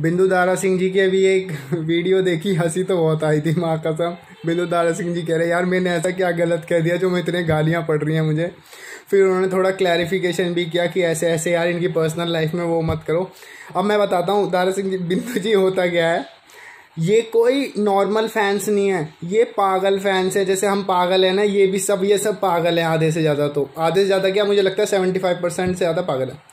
बिंदु दारा सिंह जी की अभी एक वीडियो देखी, हँसी तो बहुत आई थी, माँ कसम। बिंदु दारा सिंह जी कह रहे, यार, मैंने ऐसा क्या गलत कह दिया जो मैं इतने गालियाँ पड़ रही हैं मुझे? फिर उन्होंने थोड़ा क्लैरिफिकेशन भी किया कि ऐसे ऐसे यार, इनकी पर्सनल लाइफ में वो मत करो। अब मैं बताता हूँ, दारा सिंह जी, बिंदु जी, होता क्या है? ये कोई नॉर्मल फैंस नहीं है, ये पागल फैंस है। जैसे हम पागल हैं ना, ये भी सब, ये सब पागल है आधे से ज़्यादा तो। आधे से ज़्यादा क्या, मुझे लगता है सेवेंटी फाइव परसेंट से ज़्यादा पागल है।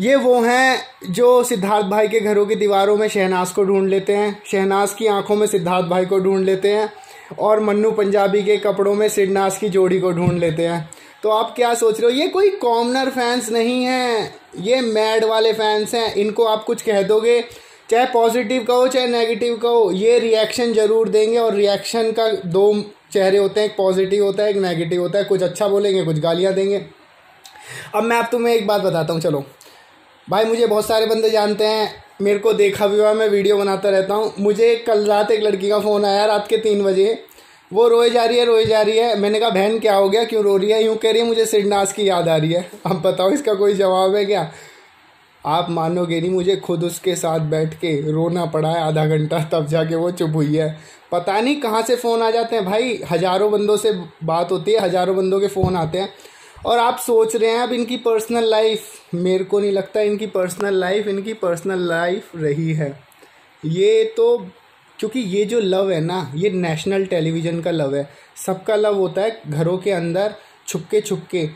ये वो हैं जो सिद्धार्थ भाई के घरों की दीवारों में शहनाज को ढूंढ लेते हैं। शहनाज की आँखों में सिद्धार्थ भाई को ढूंढ लेते हैं और मन्नू पंजाबी के कपड़ों में सिडनाज की जोड़ी को ढूंढ लेते हैं। तो आप क्या सोच रहे हो? ये कोई कॉमनर फैंस नहीं हैं। ये मैड वाले फैंस हैं। इनको आप कुछ कह दोगे? चाहे पॉजिटिव कहो, चाहे नेगेटिव कहो, ये रिएक्शन ज़रूर देंगे और रिएक्शन का दो चेहरे होते हैं। एक पॉजिटिव होता है, एक नेगेटिव होता है। कुछ अच्छा बोलेंगे, कुछ गालियाँ देंगे। अब मैं आप तुम्हें एक बात बताता हूँ, चलो। भाई, मुझे बहुत सारे बंदे जानते हैं। मेरे को देखा भी हुआ मैं वीडियो बनाता रहता हूँ। मुझे कल रात एक लड़की का फ़ोन आया, रात के तीन बजे। वो रोए जा रही है, रोए जा रही है। मैंने कहा, बहन, क्या हो गया? क्यों रो रही है? यूँ कह रही है, मुझे सिरनास की याद आ रही है। अब बताओ, इसका कोई जवाब है क्या? आप मानोगे नहीं, मुझे खुद उसके साथ बैठ के रोना पड़ा है आधा घंटा, तब जाके वो चुप हुई है। पता नहीं कहाँ से फ़ोन आ जाते हैं। भाई, हज़ारों बंदों से बात होती है, हज़ारों बंदों के फ़ोन आते हैं। और आप सोच रहे हैं, अब इनकी पर्सनल लाइफ मेरे को नहीं लगता इनकी पर्सनल लाइफ इनकी पर्सनल लाइफ रही है। ये तो क्योंकि ये जो लव है ना, ये नेशनल टेलीविज़न का लव है। सबका लव होता है घरों के अंदर, छुपके छुपके।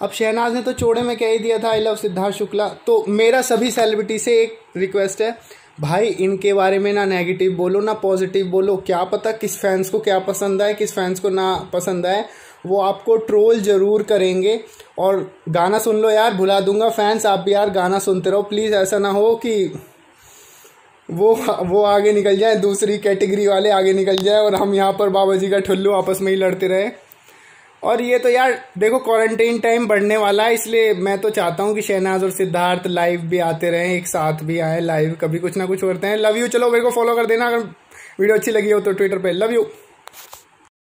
अब शहनाज ने तो चोड़े में कह ही दिया था आई लव सिद्धार्थ शुक्ला। तो मेरा सभी सेलिब्रिटी से एक रिक्वेस्ट है, भाई, इनके बारे में ना नेगेटिव बोलो, ना पॉजिटिव बोलो। क्या पता किस फैंस को क्या पसंद आए, किस फैंस को ना पसंद आए। वो आपको ट्रोल ज़रूर करेंगे। और गाना सुन लो यार, भुला दूँगा फैंस आप भी यार गाना सुनते रहो। प्लीज़ ऐसा ना हो कि वो वो आगे निकल जाए, दूसरी कैटेगरी वाले आगे निकल जाए और हम यहाँ पर बाबा जी का ठुल्लू आपस में ही लड़ते रहे। और ये तो यार, देखो क्वारंटाइन टाइम बढ़ने वाला है, इसलिए मैं तो चाहता हूँ कि शहनाज और सिद्धार्थ लाइव भी आते रहें, एक साथ भी आए लाइव कभी कुछ ना कुछ करते हैं। लव यू चलो मेरे को फॉलो कर देना, अगर वीडियो अच्छी लगी हो तो ट्विटर पे। Love you